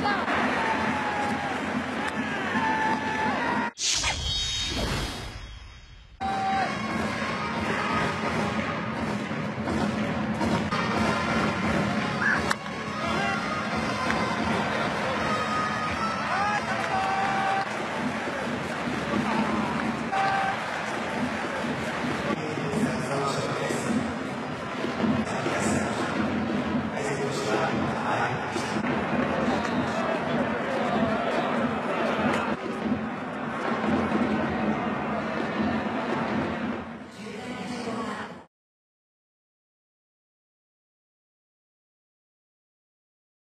Go, go.